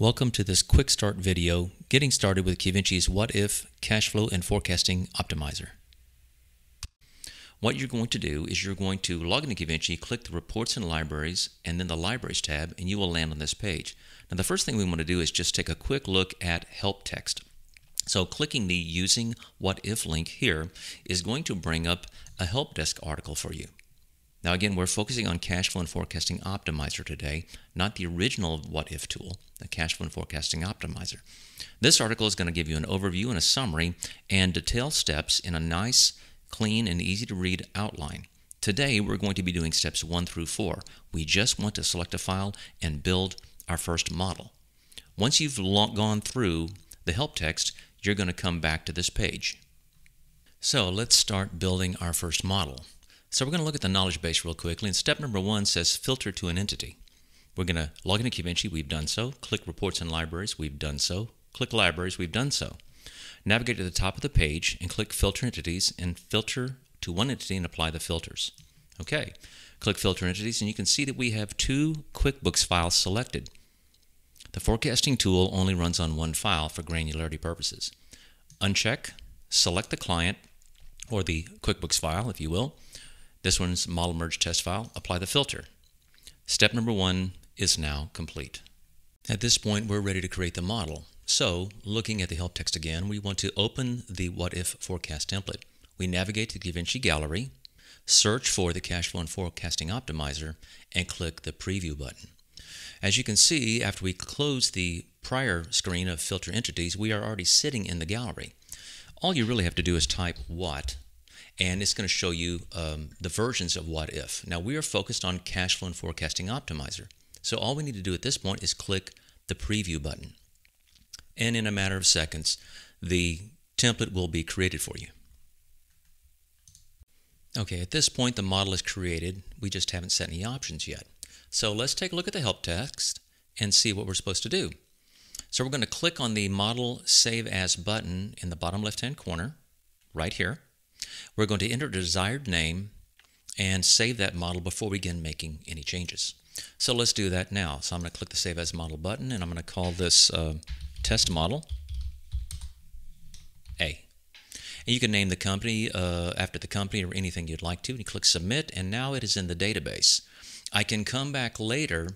Welcome to this quick start video getting started with QVinci's What If Cash Flow and Forecasting Optimizer. What you're going to do is you're going to log into QVinci, click the Reports and Libraries, and then the Libraries tab, and you will land on this page. Now the first thing we want to do is just take a quick look at help text. So clicking the Using What If link here is going to bring up a help desk article for you. Now again, we're focusing on Cash Flow and Forecasting Optimizer today, not the original What If tool, the Cash Flow and Forecasting Optimizer. This article is going to give you an overview and a summary and detail steps in a nice, clean, and easy to read outline. Today, we're going to be doing steps 1 through 4. We just want to select a file and build our first model. Once you've gone through the help text, you're going to come back to this page. So let's start building our first model. So we're going to look at the knowledge base real quickly. And step number one says filter to an entity. We're going to log into QVinci. We've done so. Click reports and libraries. We've done so. Click libraries. We've done so. Navigate to the top of the page and click filter entities and filter to one entity and apply the filters. Okay. Click filter entities and you can see that we have two QuickBooks files selected. The forecasting tool only runs on one file for granularity purposes. Uncheck, select the client or the QuickBooks file, if you will, this one's model merge test file. Apply the filter. Step number one is now complete. At this point, we're ready to create the model. So, looking at the help text again, we want to open the What If Forecast template. We navigate to the QVinci Gallery, search for the Cash Flow and Forecasting Optimizer, and click the Preview button. As you can see, after we close the prior screen of filter entities, we are already sitting in the gallery. All you really have to do is type what and it's going to show you um, the versions of what if. Now we are focused on cash flow and forecasting optimizer. So all we need to do at this point is click the preview button. And in a matter of seconds, the template will be created for you. Okay, at this point the model is created. We just haven't set any options yet. So let's take a look at the help text and see what we're supposed to do. So we're going to click on the Model Save As button in the bottom left-hand corner, right here. We're going to enter the desired name and save that model before we begin making any changes. So let's do that now. So I'm going to click the Save As Model button and I'm going to call this uh, Test Model A. And you can name the company uh, after the company or anything you'd like to. And you click Submit and now it is in the database. I can come back later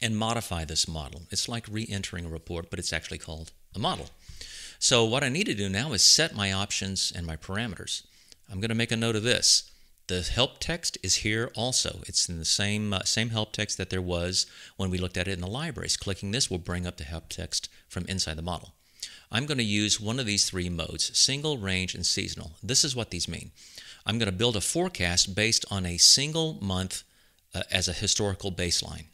and modify this model. It's like re-entering a report, but it's actually called a model. So what I need to do now is set my options and my parameters. I'm going to make a note of this. The help text is here also. It's in the same, uh, same help text that there was when we looked at it in the libraries. Clicking this will bring up the help text from inside the model. I'm going to use one of these three modes, single, range, and seasonal. This is what these mean. I'm going to build a forecast based on a single month uh, as a historical baseline.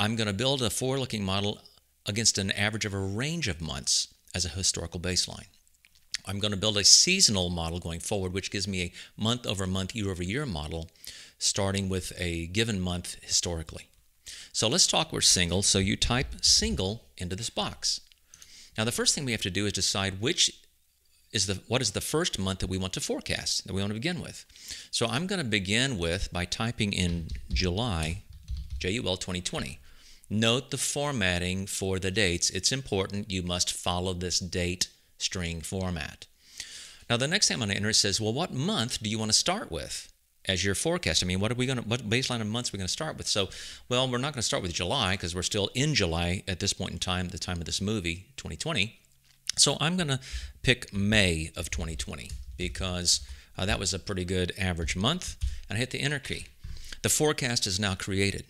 I'm going to build a forward-looking model against an average of a range of months as a historical baseline. I'm going to build a seasonal model going forward, which gives me a month over month, year over year model, starting with a given month historically. So let's talk we're single. So you type single into this box. Now the first thing we have to do is decide which is the what is the first month that we want to forecast that we want to begin with. So I'm going to begin with by typing in July, JUL 2020. Note the formatting for the dates. It's important. You must follow this date string format. Now the next thing I'm going to enter says, well, what month do you want to start with as your forecast? I mean, what are we going to, what baseline of months are we going to start with? So, well, we're not going to start with July because we're still in July at this point in time, the time of this movie, 2020. So I'm going to pick May of 2020 because uh, that was a pretty good average month. And I hit the enter key. The forecast is now created.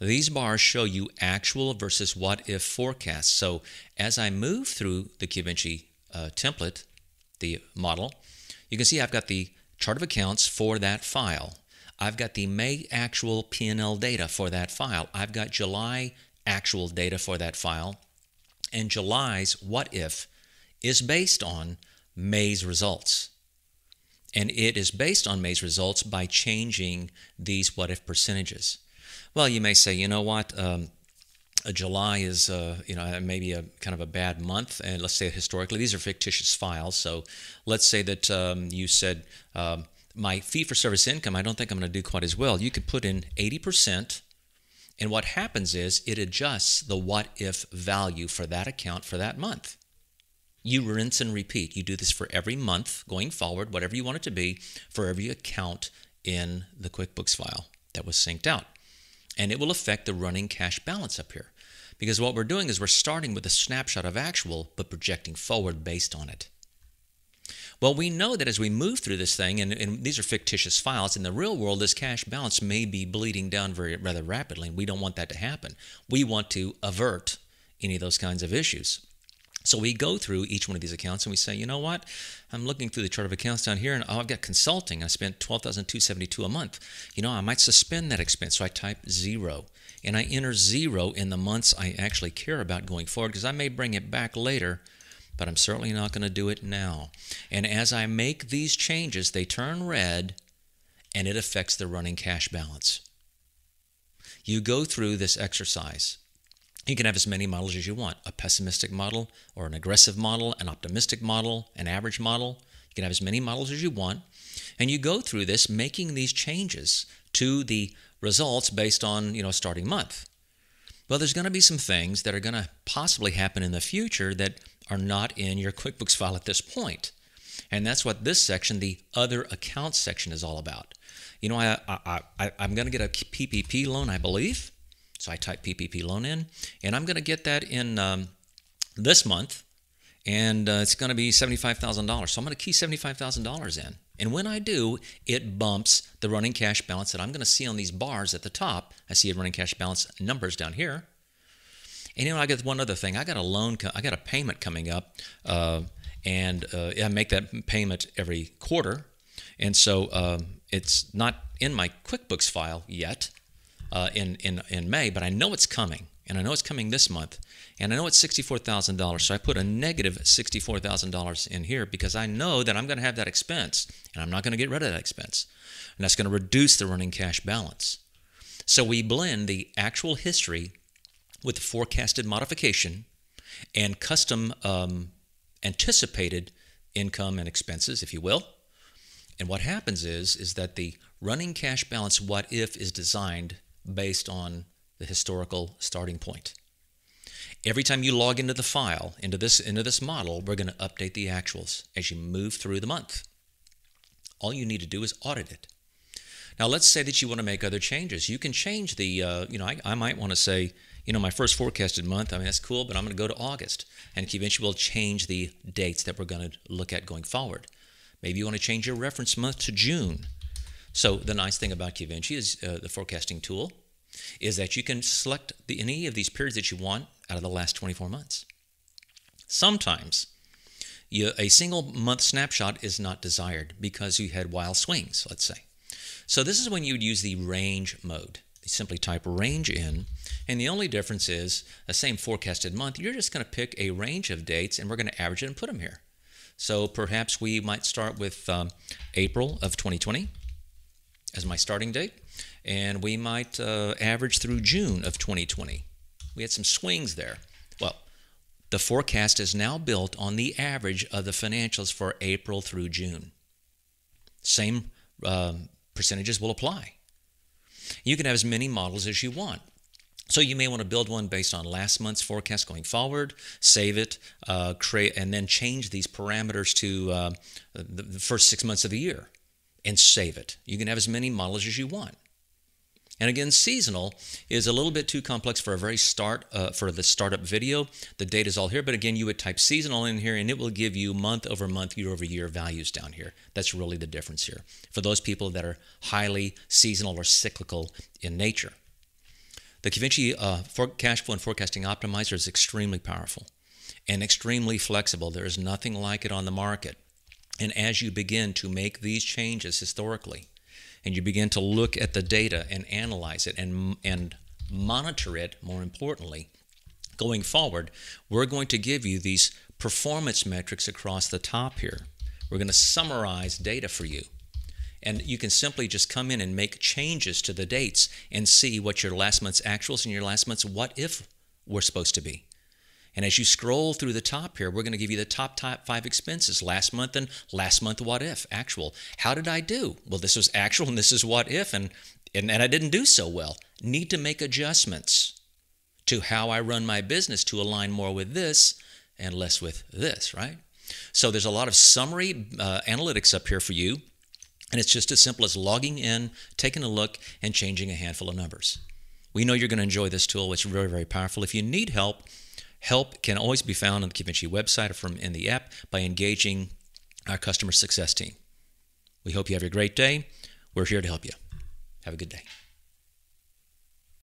These bars show you actual versus what if forecasts. So as I move through the QVinci uh, template, the model, you can see I've got the chart of accounts for that file. I've got the May actual P&L data for that file. I've got July actual data for that file. And July's what if is based on May's results. And it is based on May's results by changing these what if percentages. Well, you may say, you know what? Um, July is, uh, you know, maybe a kind of a bad month, and let's say historically, these are fictitious files. So, let's say that um, you said um, my fee-for-service income. I don't think I'm going to do quite as well. You could put in 80%, And what happens is it adjusts the what if value for that account for that month. You rinse and repeat. You do this for every month going forward, whatever you want it to be, for every account in the QuickBooks file that was synced out. And it will affect the running cash balance up here. Because what we're doing is we're starting with a snapshot of actual, but projecting forward based on it. Well, we know that as we move through this thing, and, and, these are fictitious files, in the real world, this cash balance may be bleeding down very rather rapidly, and we don't want that to happen. We want to avert any of those kinds of issues. So we go through each one of these accounts and we say, you know what? I'm looking through the chart of accounts down here, and oh, I've got consulting. I spent twelve thousand two seventy two a month. You know, I might suspend that expense, so I type zero, and I enter zero in the months I actually care about going forward because I may bring it back later, but I'm certainly not going to do it now. And as I make these changes, they turn red, and it affects the running cash balance. You go through this exercise you can have as many models as you want a pessimistic model, or an aggressive model, an optimistic model, an average model. You can have as many models as you want. And you go through this making these changes to the results based on, you know, starting month. Well, there's going to be some things that are going to possibly happen in the future that are not in your QuickBooks file at this point. And that's what this section, the other accounts section, is all about. You know, I, I, I, I'm going to get a PPP loan, I believe. So I type PPP loan in, and I'm going to get that in um, this month, and uh, it's going to be $75,000. So I'm going to key $75,000 in. And when I do, it bumps the running cash balance that I'm going to see on these bars at the top. I see a running cash balance numbers down here. And you know, I got one other thing. I got a loan, I got a payment coming up, uh, and uh, I make that payment every quarter. And so um, it's not in my QuickBooks file yet, uh, in, in, in May, but I know it's coming, and I know it's coming this month, and I know it's $64,000. So I put a negative $64,000 in here because I know that I'm going to have that expense, and I'm not going to get rid of that expense. And that's going to reduce the running cash balance. So we blend the actual history with the forecasted modification and custom um, anticipated income and expenses, if you will. And what happens is, is that the running cash balance what if is designed based on the historical starting point. Every time you log into the file, into this, into this model, we're going to update the actuals as you move through the month. All you need to do is audit it. Now, let's say that you want to make other changes. You can change the, uh, you know, I, I might want to say, you know, my first forecasted month, I mean, that's cool, but I'm going to go to August. And eventually we'll change the dates that we're going to look at going forward. Maybe you want to change your reference month to June. So the nice thing about QVinci is uh, the forecasting tool is that you can select the, any of these periods that you want out of the last 24 months. Sometimes you, a single month snapshot is not desired because you had wild swings, let's say. So this is when you would use the range mode. You simply type range in, and the only difference is the same forecasted month. You're just going to pick a range of dates, and we're going to average it and put them here. So perhaps we might start with um, April of 2020 as my starting date, and we might uh, average through June of 2020. We had some swings there. Well, the forecast is now built on the average of the financials for April through June. Same um, percentages will apply. You can have as many models as you want. So you may want to build one based on last month's forecast going forward, save it, uh, create, and then change these parameters to uh, the, the first six months of the year and save it. You can have as many models as you want. And again, seasonal is a little bit too complex for a very start uh, for the startup video. The data is all here, but again, you would type seasonal in here, and it will give you month over month, year over year values down here. That's really the difference here for those people that are highly seasonal or cyclical in nature. The QVinci uh, for cash flow and forecasting optimizer is extremely powerful and extremely flexible. There is nothing like it on the market. And as you begin to make these changes historically, and you begin to look at the data and analyze it and, and monitor it, more importantly, going forward, we're going to give you these performance metrics across the top here. We're going to summarize data for you. And you can simply just come in and make changes to the dates and see what your last month's actuals and your last month's what if were supposed to be. And as you scroll through the top here, we're going to give you the top, top five expenses last month and last month what if, actual. How did I do? Well, this was actual and this is what if. And and, and I didn't do so well. Need to make adjustments to how I run my business to align more with this and less with this, right? So there's a lot of summary uh, analytics up here for you. And it's just as simple as logging in, taking a look, and changing a handful of numbers. We know you're going to enjoy this tool. It's very, very powerful. If you need help, help can always be found on the QVinci website or from in the app by engaging our customer success team. We hope you have a great day. We're here to help you. Have a good day.